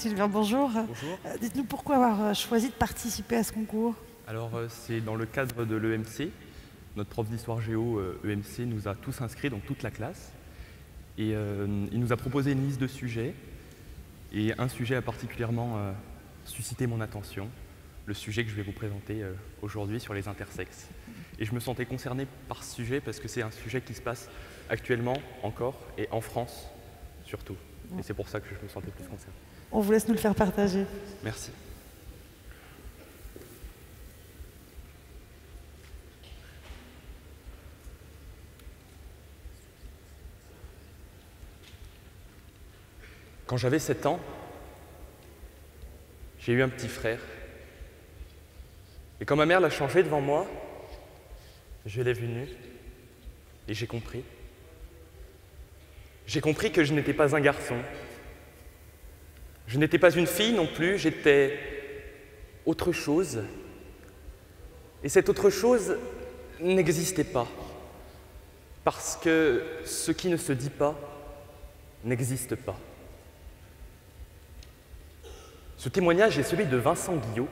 Sylvain, bonjour. Bonjour. Euh, Dites-nous pourquoi avoir euh, choisi de participer à ce concours Alors, euh, c'est dans le cadre de l'EMC. Notre prof d'histoire géo EMC nous a tous inscrits, donc toute la classe. Et euh, il nous a proposé une liste de sujets. Et un sujet a particulièrement euh, suscité mon attention, le sujet que je vais vous présenter euh, aujourd'hui sur les intersexes. Et je me sentais concerné par ce sujet parce que c'est un sujet qui se passe actuellement encore et en France surtout. Et c'est pour ça que je me sentais plus concerné. On vous laisse nous le faire partager. Merci. Quand j'avais 7 ans, j'ai eu un petit frère. Et quand ma mère l'a changé devant moi, je l'ai vu nu et j'ai compris. J'ai compris que je n'étais pas un garçon, je n'étais pas une fille non plus, j'étais autre chose. Et cette autre chose n'existait pas. Parce que ce qui ne se dit pas n'existe pas. Ce témoignage est celui de Vincent Guillot,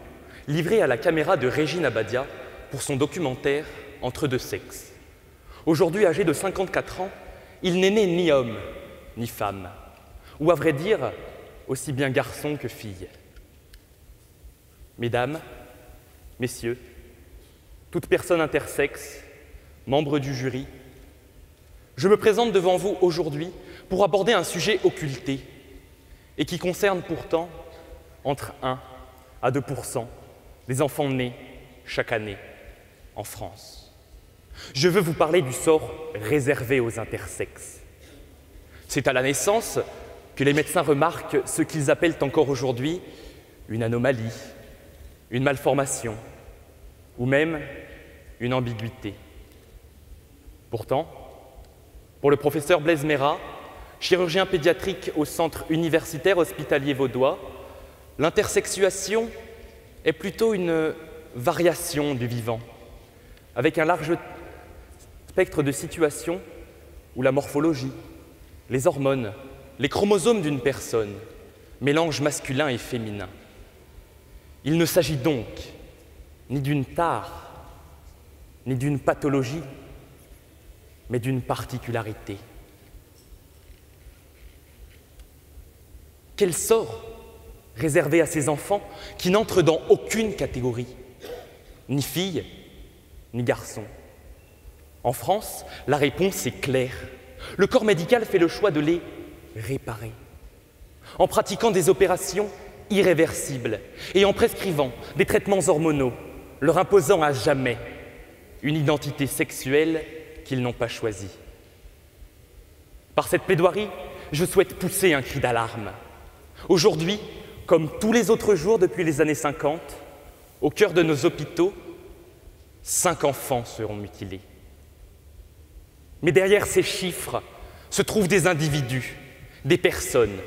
livré à la caméra de Régine Abadia pour son documentaire Entre deux sexes. Aujourd'hui âgé de 54 ans, il n'est né ni homme ni femme, ou à vrai dire, aussi bien garçon que fille. Mesdames, messieurs, toute personne intersexe, membre du jury, je me présente devant vous aujourd'hui pour aborder un sujet occulté et qui concerne pourtant entre 1 à 2% des enfants nés chaque année en France. Je veux vous parler du sort réservé aux intersexes. C'est à la naissance que les médecins remarquent ce qu'ils appellent encore aujourd'hui une anomalie, une malformation ou même une ambiguïté. Pourtant, pour le professeur Blaise Mera, chirurgien pédiatrique au centre universitaire hospitalier vaudois, l'intersexuation est plutôt une variation du vivant, avec un large spectre de situations où la morphologie, les hormones, les chromosomes d'une personne mélangent masculin et féminin. Il ne s'agit donc ni d'une tare, ni d'une pathologie, mais d'une particularité. Quel sort réservé à ces enfants qui n'entrent dans aucune catégorie, ni fille, ni garçon En France, la réponse est claire. Le corps médical fait le choix de les réparer, en pratiquant des opérations irréversibles et en prescrivant des traitements hormonaux, leur imposant à jamais une identité sexuelle qu'ils n'ont pas choisie. Par cette plaidoirie, je souhaite pousser un cri d'alarme. Aujourd'hui, comme tous les autres jours depuis les années 50, au cœur de nos hôpitaux, cinq enfants seront mutilés. Mais derrière ces chiffres se trouvent des individus, des personnes,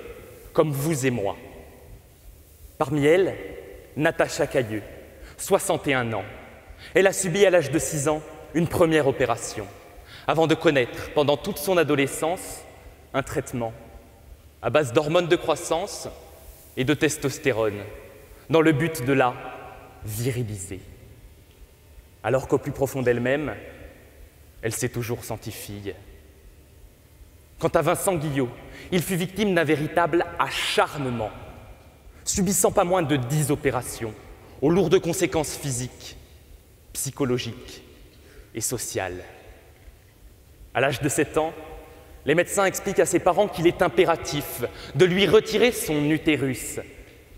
comme vous et moi. Parmi elles, Natacha Cailleux, 61 ans. Elle a subi à l'âge de 6 ans une première opération, avant de connaître pendant toute son adolescence un traitement à base d'hormones de croissance et de testostérone, dans le but de la viriliser. Alors qu'au plus profond d'elle-même, elle s'est toujours sentie fille. Quant à Vincent Guillot, il fut victime d'un véritable acharnement, subissant pas moins de dix opérations, aux lourdes conséquences physiques, psychologiques et sociales. À l'âge de 7 ans, les médecins expliquent à ses parents qu'il est impératif de lui retirer son utérus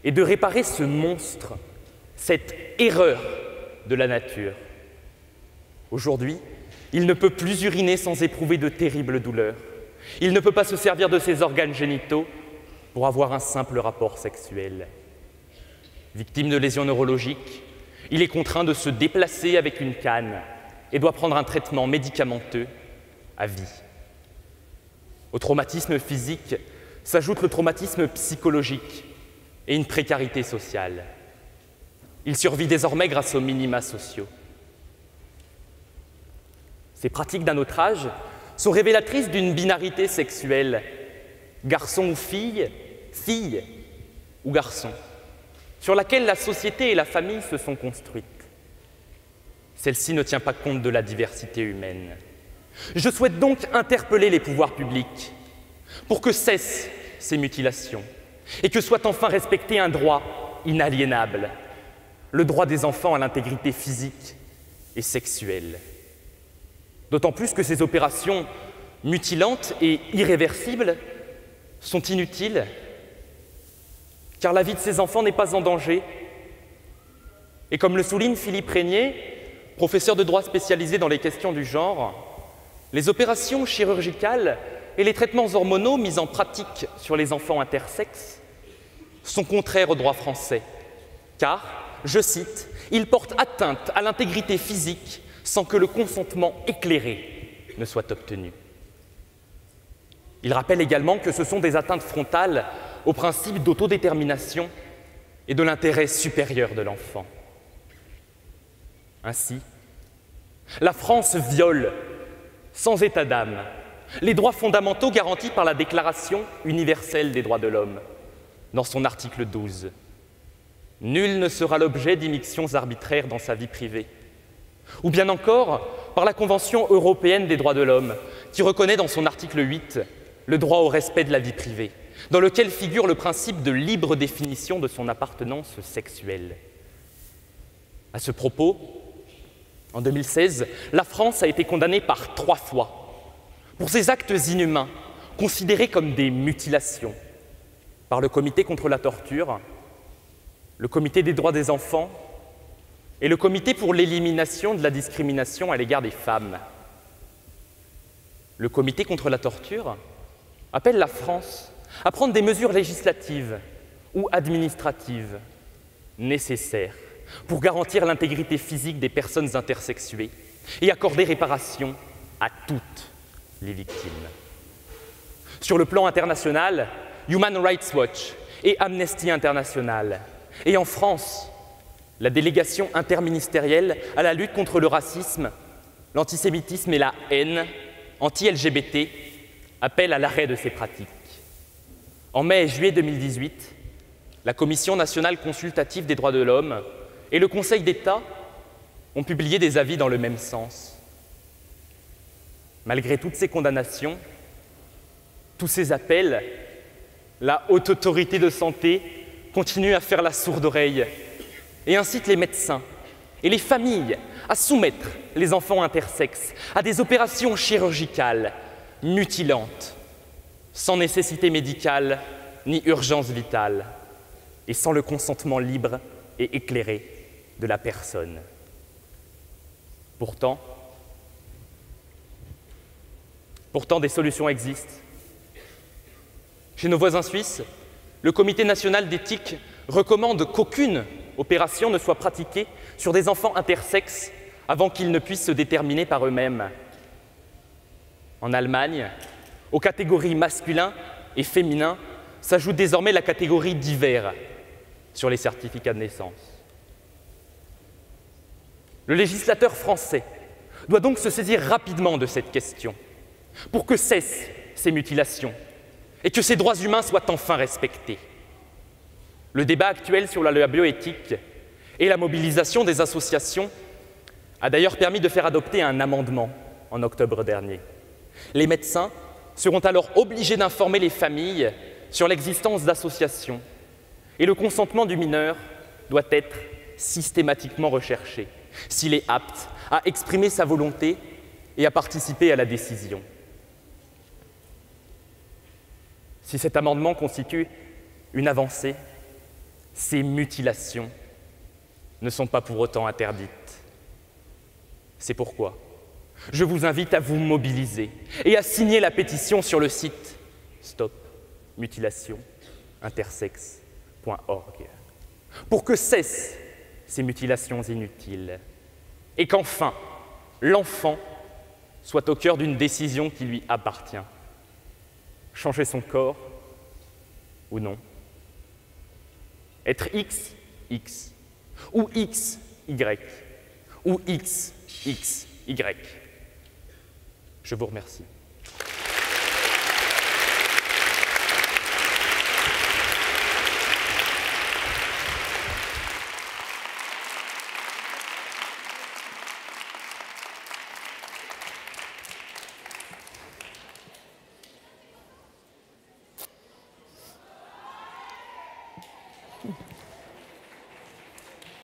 et de réparer ce monstre, cette erreur de la nature. Aujourd'hui, il ne peut plus uriner sans éprouver de terribles douleurs. Il ne peut pas se servir de ses organes génitaux pour avoir un simple rapport sexuel. Victime de lésions neurologiques, il est contraint de se déplacer avec une canne et doit prendre un traitement médicamenteux à vie. Au traumatisme physique s'ajoute le traumatisme psychologique et une précarité sociale. Il survit désormais grâce aux minima sociaux. Ces pratiques d'un autre âge sont révélatrices d'une binarité sexuelle. Garçon ou fille, fille. ou garçon, sur laquelle la société et la famille se sont construites. Celle-ci ne tient pas compte de la diversité humaine. Je souhaite donc interpeller les pouvoirs publics pour que cessent ces mutilations et que soit enfin respecté un droit inaliénable, le droit des enfants à l'intégrité physique et sexuelle. D'autant plus que ces opérations mutilantes et irréversibles sont inutiles, car la vie de ces enfants n'est pas en danger. Et comme le souligne Philippe Régnier, professeur de droit spécialisé dans les questions du genre, les opérations chirurgicales et les traitements hormonaux mis en pratique sur les enfants intersexes sont contraires au droit français, car, je cite, ils portent atteinte à l'intégrité physique sans que le consentement éclairé ne soit obtenu. Il rappelle également que ce sont des atteintes frontales au principe d'autodétermination et de l'intérêt supérieur de l'enfant. Ainsi, la France viole, sans état d'âme, les droits fondamentaux garantis par la Déclaration universelle des droits de l'homme, dans son article 12. Nul ne sera l'objet d'immixtions arbitraires dans sa vie privée. Ou bien encore par la Convention européenne des droits de l'homme, qui reconnaît dans son article 8 le droit au respect de la vie privée, dans lequel figure le principe de libre définition de son appartenance sexuelle. À ce propos, en 2016, la France a été condamnée par trois fois pour ces actes inhumains considérés comme des mutilations par le Comité contre la torture, le Comité des droits des enfants et le Comité pour l'élimination de la discrimination à l'égard des femmes. Le Comité contre la torture appelle la France à prendre des mesures législatives ou administratives nécessaires pour garantir l'intégrité physique des personnes intersexuées et accorder réparation à toutes les victimes. Sur le plan international, Human Rights Watch et Amnesty International, et en France, la délégation interministérielle à la lutte contre le racisme, l'antisémitisme et la haine anti-LGBT appellent à l'arrêt de ces pratiques. En mai et juillet 2018, la Commission nationale consultative des droits de l'homme et le Conseil d'État ont publié des avis dans le même sens. Malgré toutes ces condamnations, tous ces appels, la haute autorité de santé continue à faire la sourde oreille et incite les médecins et les familles à soumettre les enfants intersexes à des opérations chirurgicales mutilantes, sans nécessité médicale ni urgence vitale, et sans le consentement libre et éclairé de la personne. Pourtant, Pourtant, des solutions existent. Chez nos voisins suisses, le Comité national d'éthique recommande qu'aucune opération ne soit pratiquée sur des enfants intersexes avant qu'ils ne puissent se déterminer par eux-mêmes. En Allemagne, aux catégories masculin et féminin s'ajoute désormais la catégorie divers sur les certificats de naissance. Le législateur français doit donc se saisir rapidement de cette question pour que cessent ces mutilations et que ces droits humains soient enfin respectés. Le débat actuel sur la bioéthique et la mobilisation des associations a d'ailleurs permis de faire adopter un amendement en octobre dernier. Les médecins seront alors obligés d'informer les familles sur l'existence d'associations et le consentement du mineur doit être systématiquement recherché s'il est apte à exprimer sa volonté et à participer à la décision. Si cet amendement constitue une avancée, ces mutilations ne sont pas pour autant interdites. C'est pourquoi je vous invite à vous mobiliser et à signer la pétition sur le site stopmutilationintersex.org pour que cessent ces mutilations inutiles et qu'enfin l'enfant soit au cœur d'une décision qui lui appartient changer son corps ou non Être X, X, ou X, Y, ou X, X, Y. Je vous remercie.